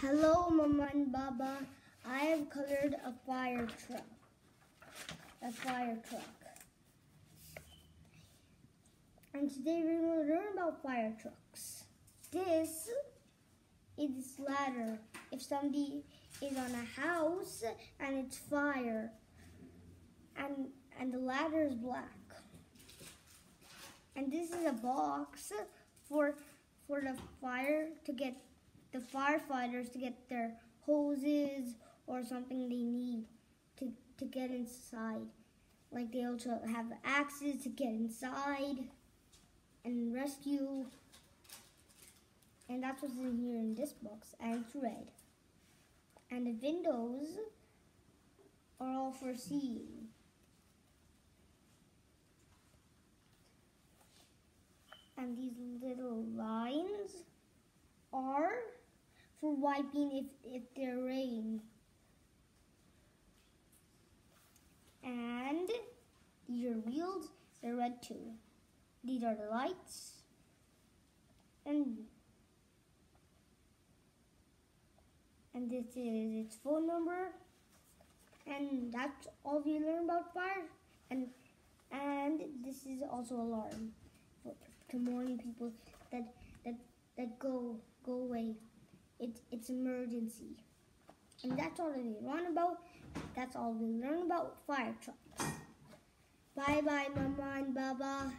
Hello, Mama and Baba. I have colored a fire truck. A fire truck. And today we're going to learn about fire trucks. This is ladder. If somebody is on a house and it's fire, and and the ladder is black. And this is a box for for the fire to get the firefighters to get their hoses or something they need to, to get inside. Like they also have axes to get inside and rescue. And that's what's in here in this box. And it's red. And the windows are all for seeing. And these little lines are for wiping if, if there rain. And these are wheels, they're red too. These are the lights. And and this is its phone number. And that's all we learn about fire. And and this is also alarm for, to warn people that that that go go away. It's it's emergency. And that's all we learn about. That's all we learn about fire trucks. Bye bye, Mama and Baba.